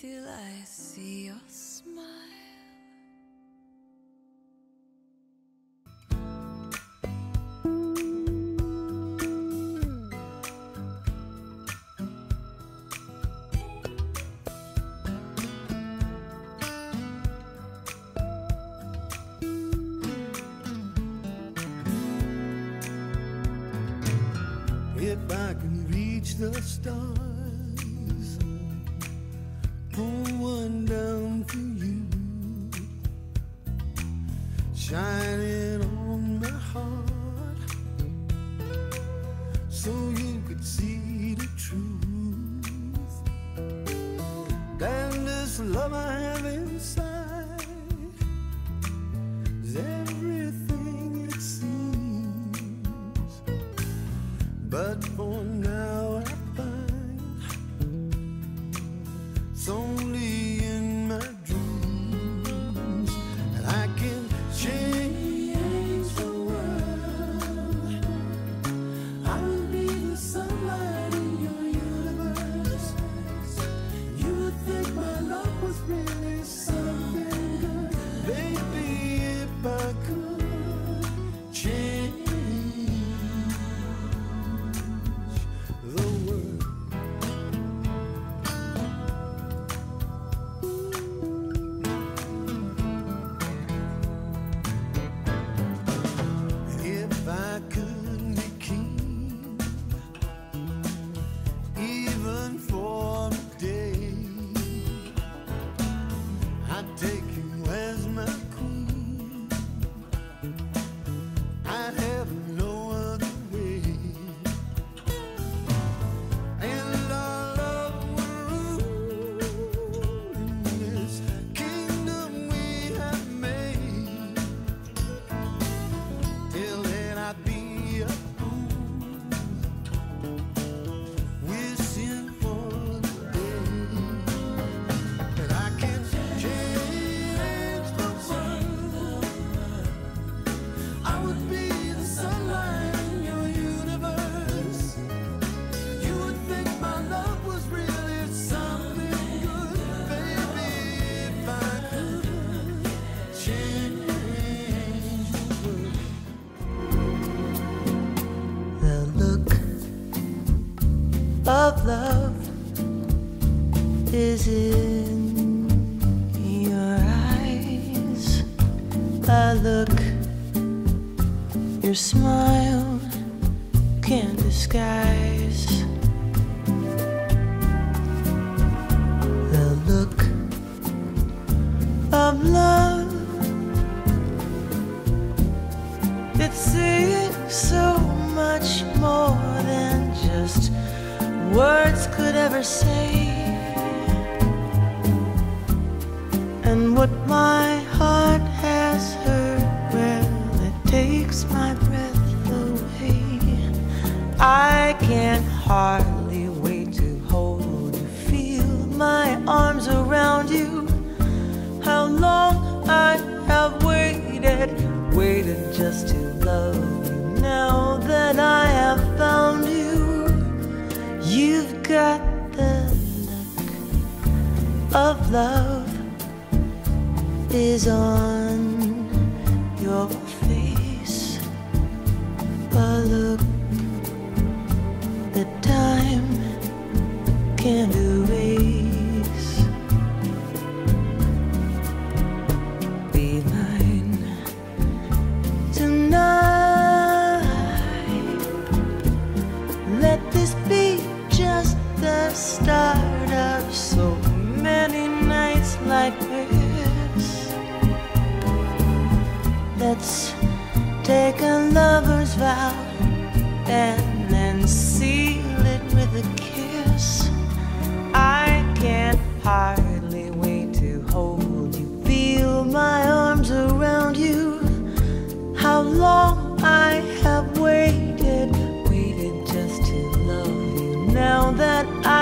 till I see your smile. If I can reach the stars down to you, shining on my heart. So you in your eyes. I look, your smile can't disguise the look of love. It's saying so much more than just words could ever say. And what my heart has heard, well, it takes my breath away. I can hardly wait to hold you, feel my arms around you. How long I have waited, waited just to love you. Now that I have found you, you've got the look of love is on your and then seal it with a kiss. I can't hardly wait to hold you, feel my arms around you. How long I have waited, waited just to love you. Now that I